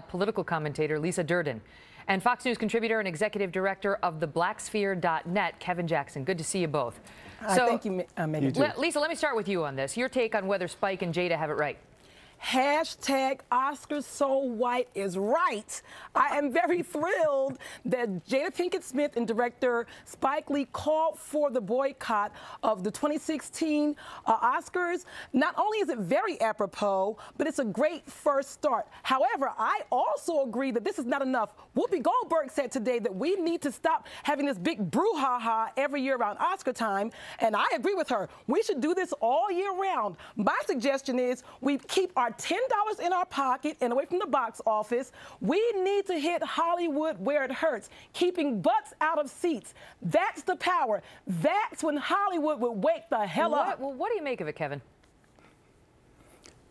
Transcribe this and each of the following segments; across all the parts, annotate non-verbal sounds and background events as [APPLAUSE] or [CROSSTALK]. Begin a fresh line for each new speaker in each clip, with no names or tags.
political commentator Lisa Durden and Fox News contributor and executive director of the blacksphere.net, Kevin Jackson. Good to see you both.
Uh, so, thank you, uh, you
Lisa, let me start with you on this. Your take on whether Spike and Jada have it right.
Hashtag Oscar So White is right. I am very thrilled that Jada Pinkett Smith and director Spike Lee called for the boycott of the 2016 uh, Oscars. Not only is it very apropos, but it's a great first start. However, I also agree that this is not enough. Whoopi Goldberg said today that we need to stop having this big brouhaha every year around Oscar time, and I agree with her. We should do this all year round. My suggestion is we keep our $10 in our pocket and away from the box office. We need to hit Hollywood where it hurts, keeping butts out of seats. That's the power. That's when Hollywood would wake the hell
what,
up.
Well, what do you make of it, Kevin?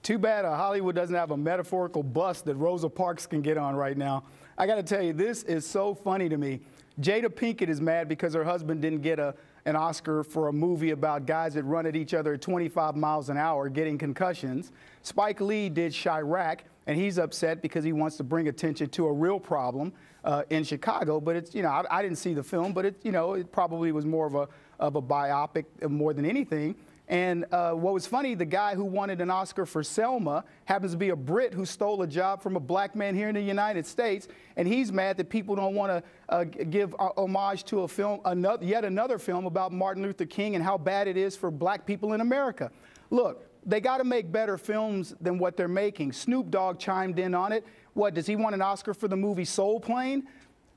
Too bad uh, Hollywood doesn't have a metaphorical bus that Rosa Parks can get on right now. I got to tell you, this is so funny to me. Jada Pinkett is mad because her husband didn't get a, an Oscar for a movie about guys that run at each other at 25 miles an hour getting concussions. Spike Lee did Chi-Raq, and he's upset because he wants to bring attention to a real problem uh, in Chicago. But it's, you know, I, I, didn't see the film, but it, you know, it probably was more of a, of a biopic more than anything. And uh, what was funny, the guy who wanted an Oscar for Selma happens to be a Brit who stole a job from a black man here in the United States. And he's mad that people don't want to uh, give uh, homage to a film, another, yet another film about Martin Luther King and how bad it is for black people in America. Look, they got to make better films than what they're making. Snoop Dogg chimed in on it. What, does he want an Oscar for the movie Soul Plane?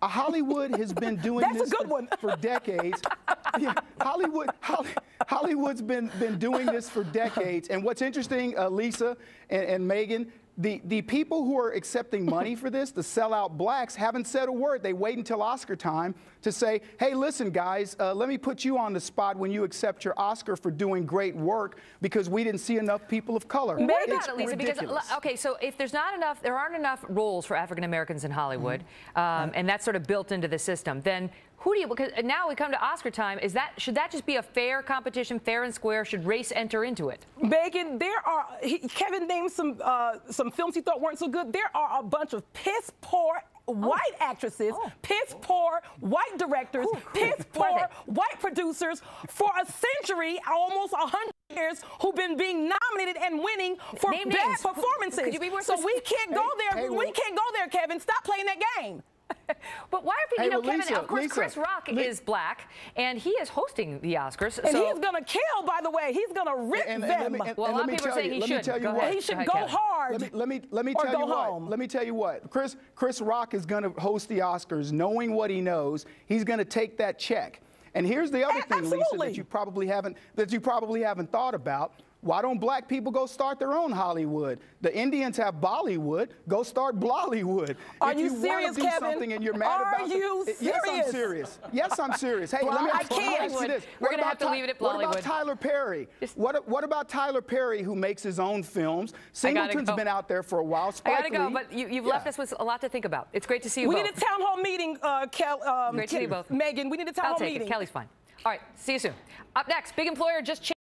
Uh, Hollywood has been [LAUGHS] doing
this
for, for, decades. [LAUGHS] yeah, Hollywood, Holly, Hollywood's been, been doing this for decades. And what's interesting, uh, Lisa and, and Megyn, the, the people who are accepting money for this, the sellout blacks, haven't said a word. They wait until Oscar time to say, hey, listen, guys, uh, let me put you on the spot when you accept your Oscar for doing great work because we didn't see enough people of color.
What about it, Lisa? Because, okay, so if there's not enough, there aren't enough roles for African Americans in Hollywood, mm -hmm. um, and that's sort of built into the system, then who do you, because now we come to Oscar time, is that, should that just be a fair competition, fair and square? Should race enter into it?
Megyn, there are, he, Kevin named some, uh, some films he thought weren't so good. There are a bunch of piss poor white oh. actresses, oh. piss poor white directors, Ooh, piss poor white producers for a century, almost a hundred years, who've been being nominated and winning for Name bad names. performances. so we can't go there. Hey, we can't go there, Kevin. Stop playing that game. [LAUGHS]
but why are people, hey, you know, well, Kevin, Lisa, of course, Lisa, Chris Rock is black, and he is hosting the Oscars.
And so. he's going to kill, by the way. He's going to rip
and,
and,
them.
And,
well, a lot of people are saying he should.
Go
he should go, go hard.
Let me, let me, let me tell you
home.
what. Let me tell you what. Chris, Chris Rock is going to host the Oscars knowing what he knows. He's going to take that check. And here's the other thing,
Absolutely.
Lisa, that you probably haven't that you probably haven't thought about. Why don't black people go start their own Hollywood? The Indians have Bollywood. Go start Bollywood.
Are
if
you,
you
serious,
do
Kevin?
something and you're mad
Are
about
you
it,
serious?
Yes, I'm serious. Yes, I'm serious. Hey,
well, [LAUGHS]
let me
I can't.
ask you this.
We're going to have to leave it at Bollywood.
What about Tyler Perry? Just, what, what about Tyler Perry, who makes his own films? Singleton's been out there for a while. Spike
I got to go,
Lee.
but you, have yeah. left us with a lot to think about. It's great to see you
we
both.
need a town hall meeting, uh, Kel, um,
Great to see you both.
Megyn, we need a town
I'll
hall
take
meeting.
It. Kelly's fine. All right, see you soon. Up next, big employer just